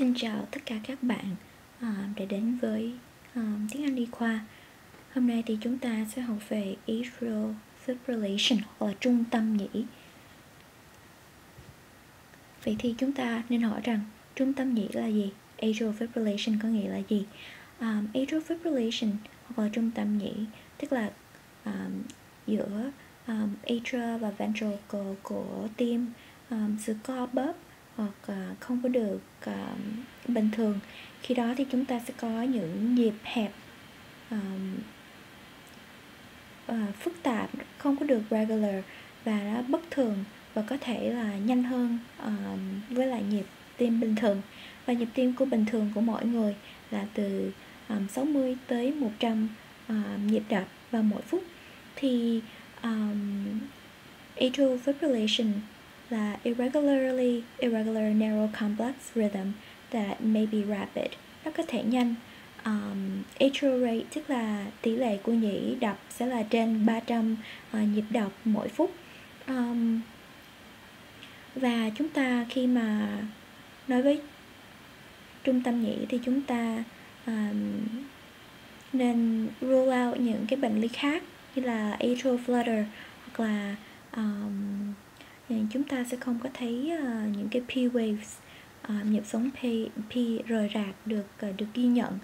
Xin chào tất cả các bạn à, đã đến với à, tiếng Anh đi khoa. Hôm nay thì chúng ta sẽ học về atrial fibrillation hoặc là trung tâm nhĩ. Vậy thì chúng ta nên hỏi rằng trung tâm nhĩ là gì? Atrial fibrillation có nghĩa là gì? À, um, atrial fibrillation hoặc là trung tâm nhĩ tức là um, giữa à, um, atria và ventricle của tim um, sự co bóp hoặc ờ, không có được ờ, bình thường khi đó thì chúng ta sẽ có những nhịp hẹp ờ, phức tạp không có được regular và nó bất thường và có thể là nhanh hơn với lại nhịp tim bình thường. Và nhịp tim của bình thường của mọi người là từ 60 tới 100 nhịp đập vào mỗi phút. Thì um, atrial fibrillation là irregularly irregular narrow complex rhythm that may be rapid. Nó có thể nhanh. Um, atrial rate tức là tỷ lệ của nhĩ đập sẽ là trên 300 uh, ờ, nhịp đập mỗi phút. Um, và chúng ta khi mà nói với trung tâm nhĩ thì chúng ta um, nên rule out những cái bệnh lý khác như là atrial flutter hoặc là um, chúng ta sẽ không có thấy uh, những cái P waves uh, nhịp sống P, P rời rạc được uh, được ghi nhận.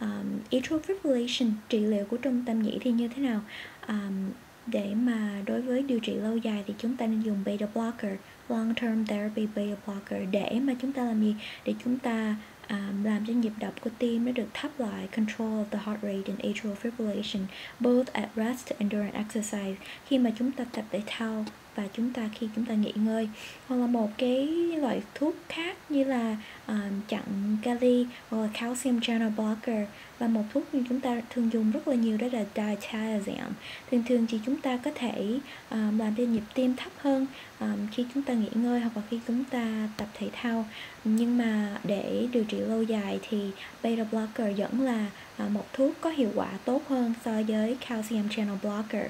Um, atrial fibrillation trị liệu của trung tâm nhĩ thì như thế nào? Um, để mà đối với điều trị lâu dài thì chúng ta nên dùng beta blocker long term therapy beta blocker để mà chúng ta làm gì? Để chúng ta um, làm cho nhịp đập của tim nó được thấp lại control of the heart rate and atrial fibrillation both at rest and during exercise. Khi mà chúng ta tập thể thao và chúng ta khi chúng ta nghỉ ngơi. Hoặc là một cái loại thuốc khác như là um, chặn kali hoặc là calcium channel blocker và một thuốc mà chúng ta thường dùng rất là nhiều đó là diazepam thường thường thì chúng ta có thể um, làm cho nhịp tim thấp hơn um, khi chúng ta nghỉ ngơi hoặc là khi chúng ta tập thể thao. Nhưng mà để điều trị lâu dài thì beta blocker vẫn là uh, một thuốc có hiệu quả tốt hơn so với calcium channel blocker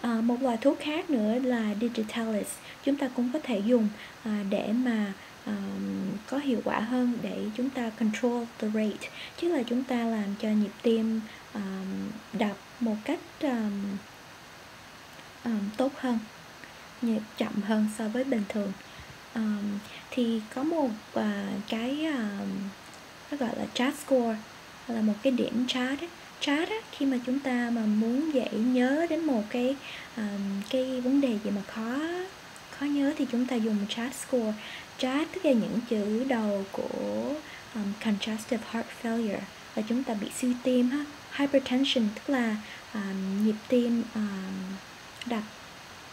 à, một loại thuốc khác nữa là digitalis. Chúng ta cũng có thể dùng à, để mà um, có hiệu quả hơn để chúng ta control the rate. Chứ là chúng ta làm cho nhịp tim um, đập một cách um, um, tốt hơn nhịp chậm hơn so với bình thường. Um, thì có một uh, cái um, nó gọi là chart score là một cái điểm chart ấy, chart á, khi mà chúng ta mà muốn dễ nhớ đến một cái um, cái vấn đề gì mà khó khó nhớ thì chúng ta dùng chart score. Chart tức là những chữ đầu của um, congestive heart failure là chúng ta bị suy tim ha. Hypertension tức là um, nhịp tim um, đập.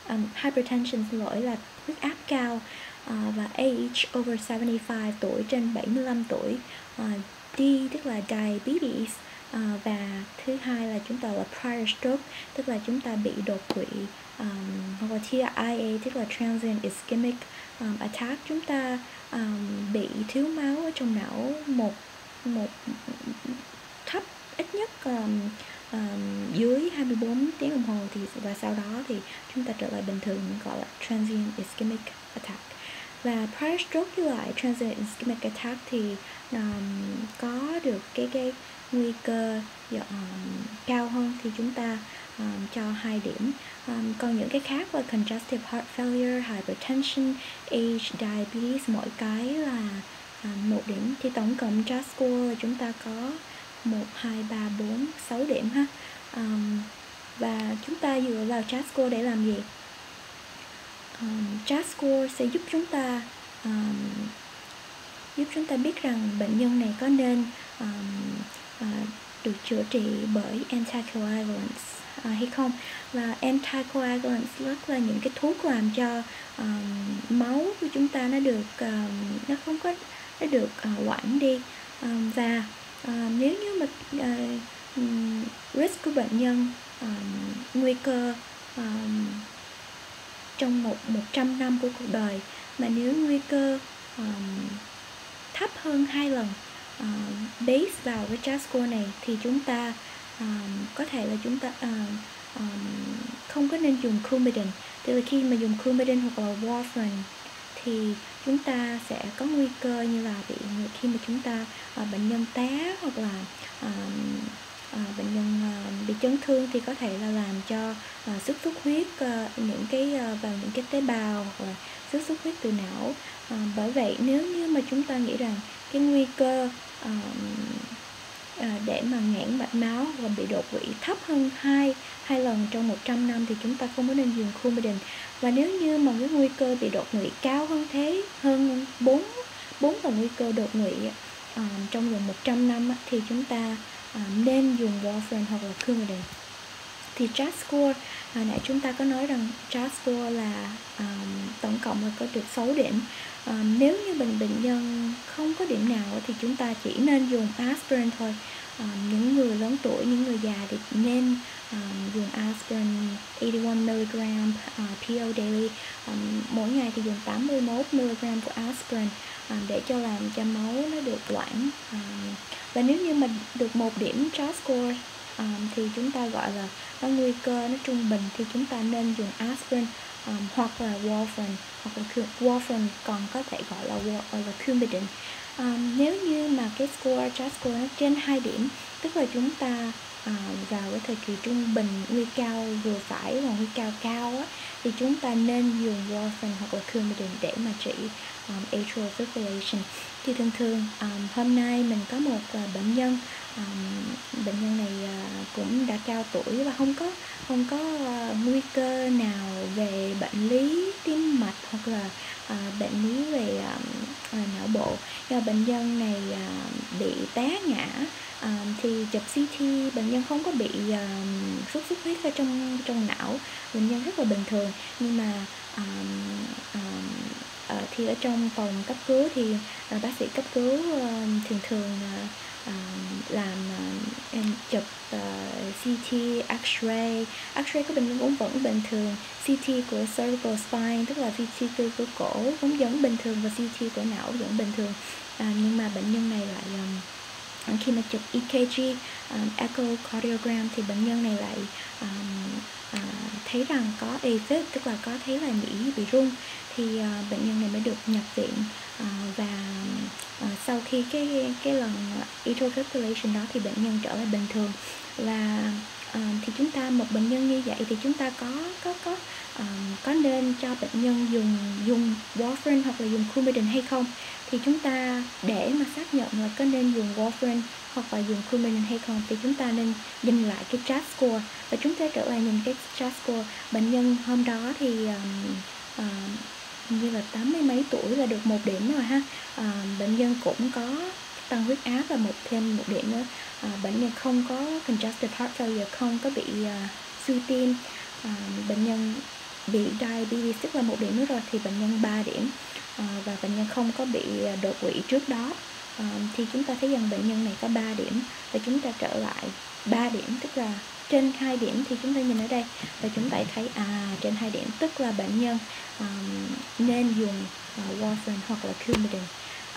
Um, hypertension xin lỗi là huyết áp cao uh, và age over 75 tuổi trên 75 tuổi. Uh, D tức là diabetes à, và thứ hai là chúng ta là prior stroke tức là chúng ta bị đột quỵ um, hoặc là TIA tức là transient ischemic um, attack. Chúng ta um, bị thiếu máu ở trong não một một thấp ít nhất um, um, dưới 24 tiếng đồng hồ. Thì và sau đó thì chúng ta trở lại bình thường gọi là transient ischemic attack. Và prior stroke với lại transient ischemic attack thì um, có được cái cái nguy cơ um, cao hơn thì chúng ta um, cho hai điểm. Um, còn những cái khác là congestive heart failure hypertension age diabetes mỗi cái là um, một điểm. Thì tổng cộng CHA score là chúng ta có 1, 2, 3, 4, 6 điểm ha. Um, và chúng ta dựa vào CHA score để làm gì? Um, CHA score sẽ giúp chúng ta um, giúp chúng ta biết rằng bệnh nhân này có nên um, uh, được chữa trị bởi anticoagulants uh, hay không? Và anticoagulants rất là những cái thuốc làm cho um, máu của chúng ta nó được um, nó không có nó được uh, đi. Um, và um, nếu như mà uh, risk của bệnh nhân um, nguy cơ um, trong một 100 năm của cuộc đời mà nếu nguy cơ um, thấp hơn hai lần uh, base vào cái chart score này thì chúng ta um, có thể là chúng ta uh, um, không có nên dùng Coumadin tức là khi mà dùng Coumadin hoặc là warfarin thì chúng ta sẽ có nguy cơ như là bị khi mà chúng ta uh, bệnh nhân té hoặc là à, Ờ, bệnh nhân ờ, bị chấn thương thì có thể là làm cho ờ, sức xuất xuất huyết những cái vào những cái tế bào hoặc là xuất xuất huyết từ não. Bởi vậy nếu như mà chúng ta nghĩ rằng cái nguy cơ để mà nghẽn mạch máu và bị đột quỵ thấp hơn hai hai lần trong 100 năm thì chúng ta không có nên dùng Coumadin. Và nếu như mà cái nguy cơ bị đột quỵ cao hơn thế, hơn 4 bốn lần nguy cơ đột quỵ trong vòng 100 năm thì chúng ta uh, nên dùng warfarin hoặc là Coumadin thì CHAT score hồi nãy chúng ta có nói rằng CHAT score là um, tổng cộng là có được 6 điểm. Um, nếu như bệnh bệnh nhân không có điểm nào thì chúng ta chỉ nên dùng aspirin thôi. Um, những người lớn tuổi những người già thì nên um, dùng aspirin 81 mg uh, PO daily. Um, mỗi ngày thì dùng 81 mg của aspirin um, để cho làm cho máu nó được loãng um, và nếu như mình được một điểm trust score um, thì chúng ta gọi là có nguy cơ nó trung bình thì chúng ta nên dùng aspirin um, hoặc là warfarin hoặc là warfarin còn có thể gọi là war là coumadin. Um, nếu như mà cái score trust score nó trên 2 điểm tức là chúng ta Ờ, vào cái thời kỳ trung bình nguy cao vừa phải và nguy cao cao á, thì chúng ta nên dùng warfarin hoặc là coumadin để mà trị um, atrial fibrillation. Thì thường thường um, hôm nay mình có một uh, bệnh nhân um, bệnh nhân này uh, cũng đã cao tuổi và không có không có uh, nguy cơ nào về bệnh lý tim mạch hoặc là uh, bệnh lý về um, uh, não bộ. Do bệnh nhân này uh, bị té ngã um, thì chụp CT bệnh nhân không có bị à, um, xuất xuất huyết ở trong trong não bệnh nhân rất là bình thường. Nhưng mà um, um, uh, thì ở trong phòng cấp cứu thì uh, bác sĩ cấp cứu uh, thường thường uh, uh, làm uh, chụp uh, CT, X-ray, X-ray của bệnh nhân cũng vẫn bình thường, CT của cervical spine tức là CT của cổ cũng vẫn bình thường và CT của não vẫn bình thường, uh, nhưng mà bệnh nhân này lại um, khi mà chụp EKG, um, echocardiogram thì bệnh nhân này lại um, uh, thấy rằng có AFib tức là có thấy là nhĩ bị rung. Thì uh, bệnh nhân này mới được nhập viện uh, và uh, sau khi cái cái lần atrial fibrillation đó thì bệnh nhân trở lại bình thường. Và uh, thì chúng ta một bệnh nhân như vậy thì chúng ta có có có um, có nên cho bệnh nhân dùng dùng warfarin hoặc là dùng coumadin hay không? Thì chúng ta để mà xác nhận là có nên dùng warfarin hoặc là dùng coumadin hay không thì chúng ta nên nhìn lại cái CHAT score. Và chúng ta trở lại nhìn cái CHAT score. Bệnh nhân hôm đó thì um, um, như là tám mươi mấy tuổi là được một điểm rồi ha. À, bệnh nhân cũng có tăng huyết áp và một thêm một điểm nữa. À, bệnh nhân không có congestive heart failure không có bị uh, suy tim. À, bệnh nhân bị diabetes tức là một điểm nữa rồi thì bệnh nhân 3 điểm ờ, và bệnh nhân không có bị ờ, đột quỵ trước đó. Ờ, thì chúng ta thấy rằng bệnh nhân này có 3 điểm và chúng ta trở lại 3 điểm tức là trên hai điểm thì chúng ta nhìn ở đây và chúng ta thấy à trên hai điểm tức là bệnh nhân um, nên dùng uh, warfarin hoặc là coumadin.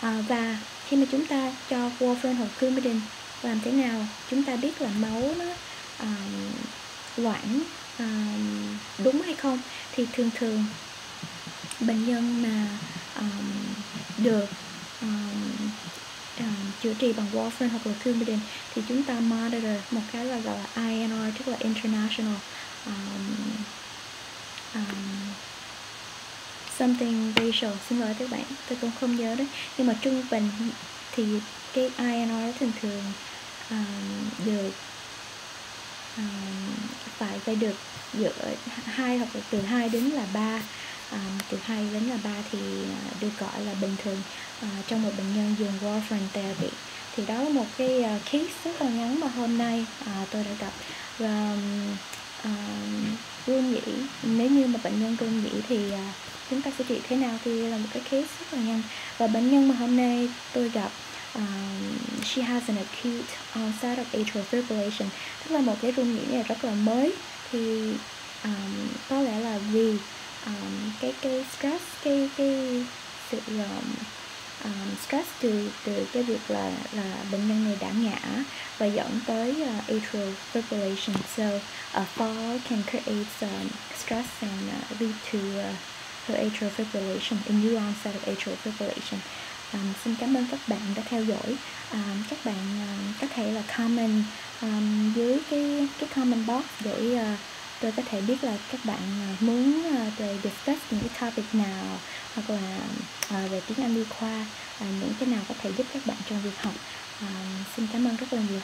À, và khi mà chúng ta cho warfarin hoặc coumadin làm thế nào? Chúng ta biết là máu nó um, loãng um, đúng hay không? Thì thường thường bệnh nhân mà um, được um, um, chữa trị bằng warfarin hoặc là coumadin thì chúng ta monitor một cái là gọi là INR tức là international um, um, something ratio. Xin lỗi các bạn tôi cũng không nhớ đấy. Nhưng mà trung bình thì cái INR thường thường um, được phải phải được giữa hai hoặc là từ 2 đến là 3 um, từ 2 đến là 3 thì uh, được gọi là bình thường uh, trong một bệnh nhân dùng warfarin therapy. Thì đó là một cái uh, case rất là ngắn mà hôm nay uh, tôi đã gặp. Và um, run nhĩ nếu như mà bệnh nhân cương nhĩ thì uh, chúng ta sẽ trị thế nào thì là một cái case rất là nhanh. Và bệnh nhân mà hôm nay tôi gặp um, she has an acute uh, onset of atrial fibrillation. Tức là một cái rung nhĩ này rất là mới. Thì um, có lẽ là vì um, cái cái stress cái cái sự um, um, stress từ từ cái việc là là bệnh nhân này đã ngã và dẫn tới uh, atrial fibrillation. So a fall can create um, stress and uh, lead to uh, to atrial fibrillation a new onset of atrial fibrillation um, xin cảm ơn các bạn đã theo dõi. Um, các bạn um, có thể là comment um, dưới cái cái comment box để uh, tôi có thể biết là các bạn uh, muốn uh, discuss những cái topic nào hoặc là uh, về tiếng Anh đi khoa uh, những cái nào có thể giúp các bạn trong việc học. Uh, xin cảm ơn rất là nhiều.